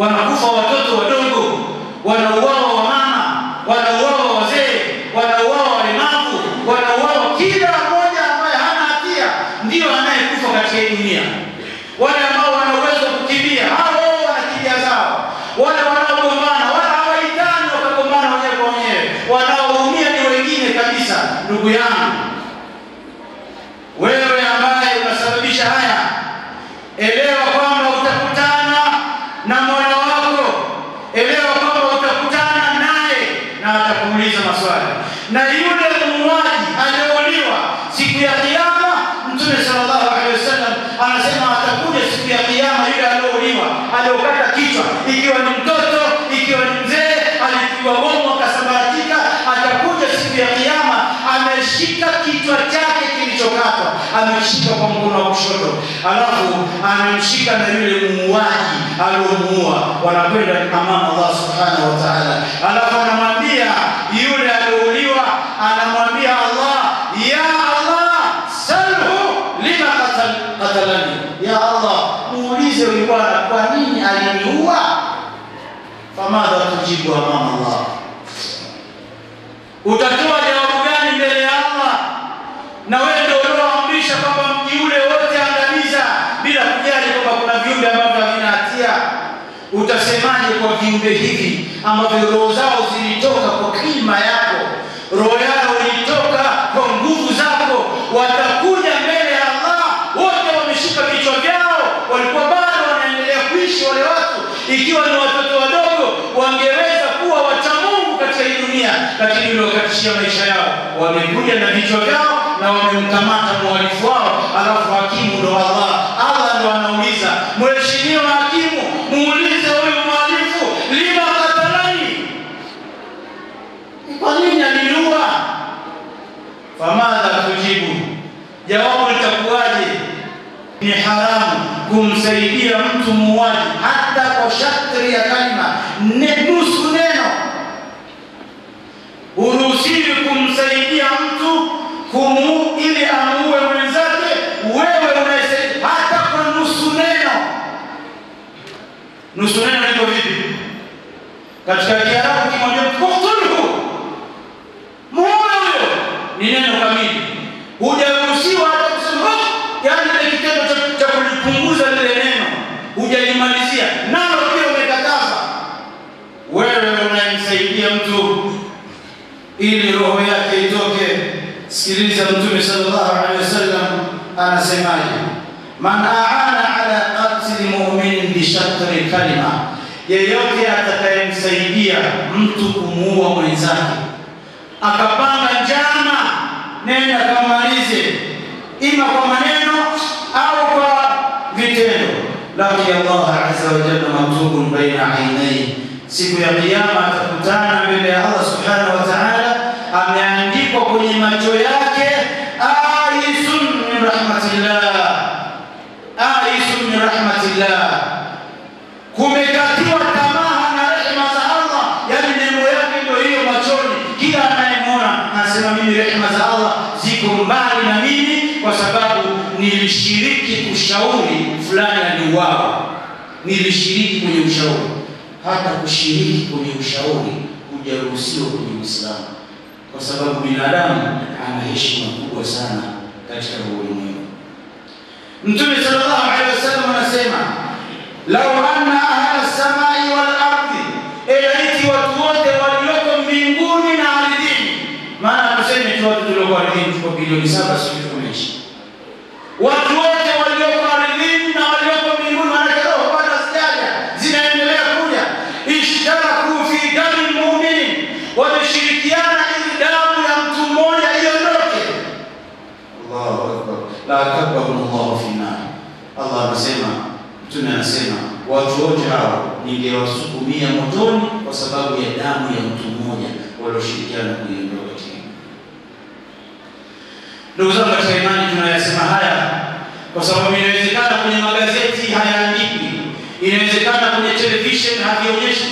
wanakufa watoto wadogo, wanauawa wamama, wanauawa wazee, wanauawa walemavu, wanauawa kila mmoja ambaye hana hatia, ndiyo anayekufa katika hii dunia. Wale ambao wana uwezo kukimbia, hao wanakimbia zao. Wale wanaogombana, wala hawaitani wakagombana wenyewe kwa wenyewe, wanaoumia ni wengine kabisa. Ndugu yangu, wewe ambaye unasababisha haya, elewa kwamba utakutana na mola wako, elewa kwamba utakutana naye na atakuuliza maswali. Na yule muuaji aliyeuliwa siku ya Kiyama, Mtume sallallahu alaihi wasallam anasema atakuja siku ya Kiyama yule aliyeuliwa, aliyokata kichwa, ikiwa ni mtoto, ikiwa ni mzee, alipigwa bomu akasambaratika, atakuja siku ya Kiyama ameshika kichwa chake kilichokatwa, amemshika kwa mkono wa kushoto, alafu amemshika na yule muuaji aliomuua, wanakwenda amama Allah subhanahu wa alafu anamwambia yule aliouliwa, anamwambia Allah, ya Allah salhu lima qatal, qatalani, ya Allah muulize huyu kwa nini aliniua. Famadha tujibu amama Allah, utatoa viumbe hivi ambavyo roho zao zilitoka kwa kima yako, roho yao ilitoka kwa nguvu zako, watakuja mbele ya Allah wote wameshika vichwa vyao, walikuwa bado wanaendelea kuishi wale watu, ikiwa ni watoto wadogo, wangeweza kuwa wacha Mungu katika hii dunia, lakini uliokatishia maisha yao, wamekuja na vichwa vyao na wamemkamata mhalifu wao, alafu hakimu ndo Allah. Allah ndo anauliza, mheshimiwa hakimu, muulize huyu mhalifu, lima katalani, kwa nini aliniua? Famadha tujibu, jawabu litakuwaje? Ni haramu kumsaidia mtu muuaji hata kwa shatri ya kalima ne, nusu neno. Uruhusiwi kumsaidia mtu kumu ili amuue mwenzake, wewe unaisaidia hata kwa nusu neno. Nusu neno liko vipi? Katika Kiarabu muue huyo, ni neno kamili. Hujaruhusiwa hata kusema yaani ile kitendo cha, kulipunguza lile neno hujalimalizia, nalo pia umekataza. Wewe unayemsaidia mtu ili roho yake itoke, sikiliza Mtume sallallahu alaihi wasallam anasemaje, man aana ala qatli mu'minin bi shatri kalima, yeyote atakayemsaidia mtu kumuua mwenzake akapanga njama, nenda kamalize, ima kwa maneno au kwa vitendo. Laki Allah azza wa jalla maktubun baina ainai, siku ya Kiyama atakutana mbele ya Allah subhanahu wa ta'ala, ameandikwa kwenye macho yake, aisun min rahmatillah, aisun min rahmatillah, kumekatiwa tamaa na rehema za Allah, yani nembo yake ndio hiyo machoni. Kila anayemwona anasema mimi rehema za Allah ziko mbali na mimi, kwa sababu nilishiriki kushauri fulani aliuawa, nilishiriki kwenye ushauri. Hata kushiriki kwenye ushauri hujaruhusiwa kwenye Uislamu, kwa sababu binadamu ana heshima kubwa sana katika ulimwengu. Mtume sallallahu alaihi wasallam anasema lau anna ahla samai wal ardhini tuko bilioni saba, sijui tumeishi. Watu wote walioko ardhini na walioko mbinguni, roho bado hazijaja, zinaendelea kuja. Ishtaraku fi dami lmumini, wameshirikiana ili damu ya mtu mmoja iondoke. Allahu akbar, la akabahu llahu. Allah anasema Mtume anasema watu wote hawa ningewasukumia motoni kwa sababu ya damu ya mtu mmoja walioshirikiana kuiondoa katika. Ndugu zangu katika imani, tunayasema haya kwa sababu inawezekana kwenye magazeti hayaandikwi, inawezekana kwenye television havionyeshi,